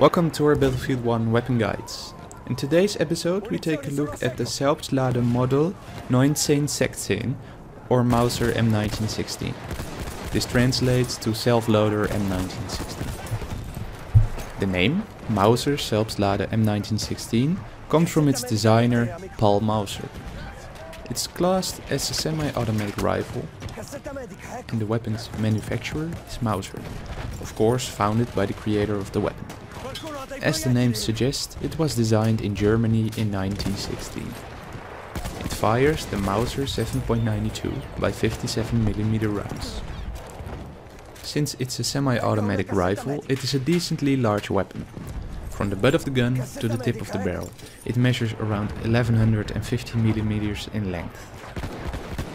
Welcome to our Battlefield 1 weapon guides. In today's episode we take a look at the Selbstlader model 1916 or Mauser M1916. This translates to self-loader M1916. The name, Mauser Selbstlader M1916, comes from its designer Paul Mauser. It's classed as a semi-automatic rifle and the weapon's manufacturer is Mauser, of course founded by the creator of the weapon. As the name suggests, it was designed in Germany in 1916. It fires the Mauser 7.92 by 57mm rounds. Since it's a semi-automatic rifle, it is a decently large weapon. From the butt of the gun to the tip of the barrel, it measures around 1150mm in length.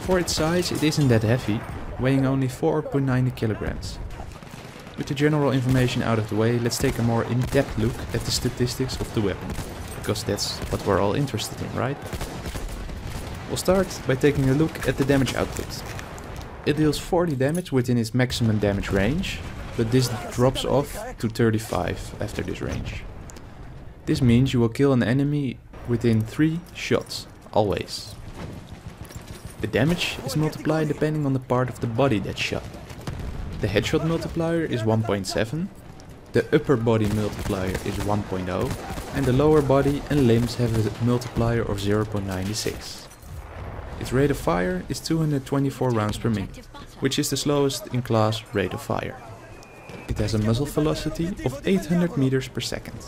For its size it isn't that heavy, weighing only 4.90 kilograms. With the general information out of the way, let's take a more in-depth look at the statistics of the weapon, because that's what we're all interested in, right? We'll start by taking a look at the damage output. It deals 40 damage within its maximum damage range, but this drops off to 35 after this range. This means you will kill an enemy within 3 shots, always. The damage is multiplied depending on the part of the body that's shot. The headshot multiplier is 1.7, the upper body multiplier is 1.0 and the lower body and limbs have a multiplier of 0.96. Its rate of fire is 224 rounds per minute, which is the slowest in class rate of fire. It has a muzzle velocity of 800 meters per second.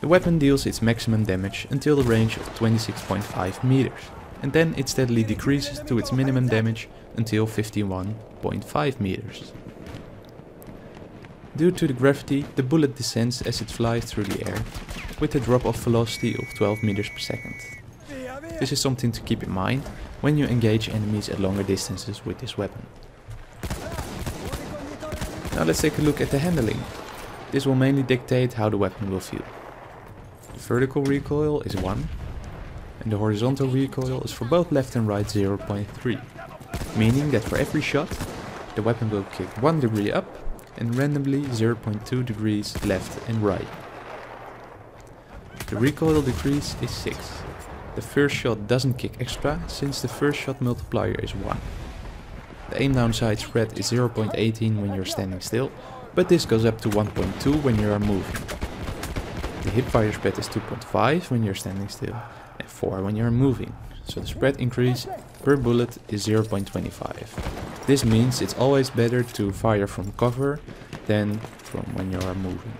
The weapon deals its maximum damage until the range of 26.5 meters, and then it steadily decreases to its minimum damage until 51.5 meters. Due to the gravity, the bullet descends as it flies through the air, with a drop-off velocity of 12 meters per second. This is something to keep in mind when you engage enemies at longer distances with this weapon. Now let's take a look at the handling. This will mainly dictate how the weapon will feel. The vertical recoil is 1, and the horizontal recoil is for both left and right 0.3 meaning that for every shot the weapon will kick 1 degree up and randomly 0.2 degrees left and right. The recoil decrease is 6. The first shot doesn't kick extra since the first shot multiplier is 1. The aim down sight spread is 0.18 when you're standing still, but this goes up to 1.2 when you are moving. The hip fire spread is 2.5 when you're standing still, and 4 when you're moving, so the spread increase per bullet is 0.25. This means it's always better to fire from cover than from when you are moving,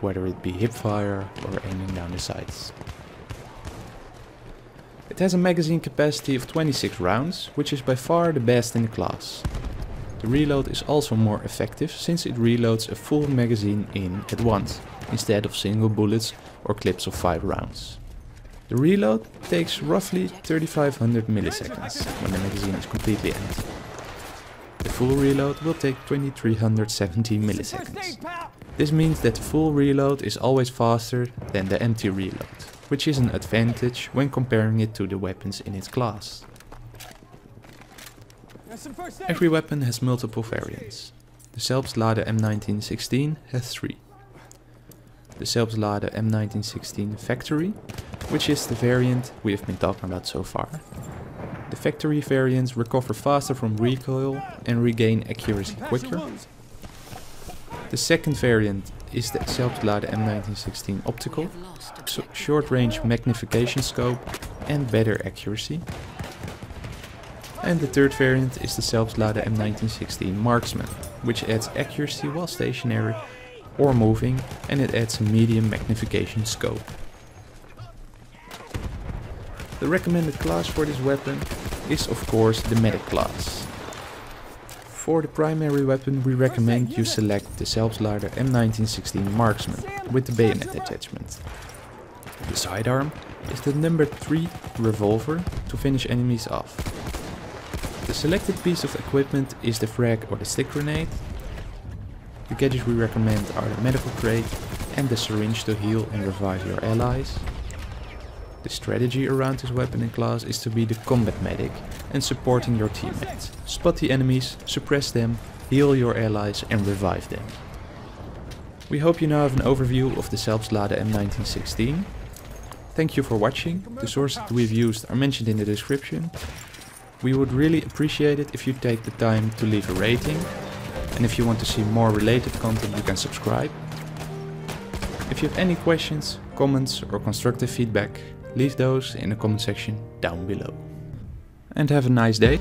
whether it be hip fire or aiming down the sights. It has a magazine capacity of 26 rounds, which is by far the best in the class. The reload is also more effective since it reloads a full magazine in at once, instead of single bullets or clips of 5 rounds. The reload takes roughly 3500 milliseconds when the magazine is completely empty. The full reload will take 2370 milliseconds. This means that the full reload is always faster than the empty reload, which is an advantage when comparing it to the weapons in its class. Every weapon has multiple variants. The Selbstlader M1916 has three. The Selbstlader M1916 Factory which is the variant we have been talking about so far. The factory variants recover faster from recoil and regain accuracy quicker. The second variant is the Selbstlader M1916 Optical, so short range magnification scope and better accuracy. And the third variant is the Selbstlader M1916 Marksman, which adds accuracy while stationary or moving and it adds a medium magnification scope. The recommended class for this weapon is of course the medic class. For the primary weapon we recommend you select the Selbstlader M1916 Marksman with the bayonet attachment. The sidearm is the number 3 revolver to finish enemies off. The selected piece of equipment is the frag or the stick grenade. The gadgets we recommend are the medical crate and the syringe to heal and revive your allies. The strategy around this weapon and class is to be the combat medic and supporting your teammates. Spot the enemies, suppress them, heal your allies and revive them. We hope you now have an overview of the Selbstlader M1916. Thank you for watching, the sources that we've used are mentioned in the description. We would really appreciate it if you take the time to leave a rating, and if you want to see more related content you can subscribe. If you have any questions, comments or constructive feedback, leave those in the comment section down below. And have a nice day.